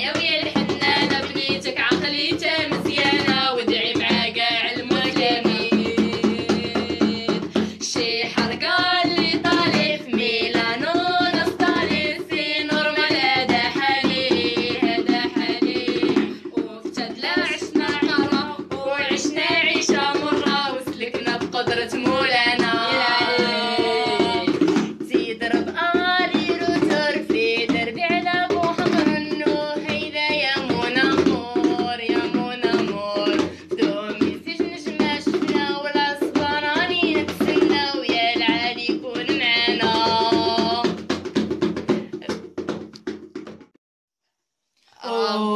يا ويا بنيتك عقليتها مزيانة وادعي مع كاع الملاميد شي حرقه اللي طالع في ميلانو سي نورمال هذا حالي هذا حالي وفتدلع Um,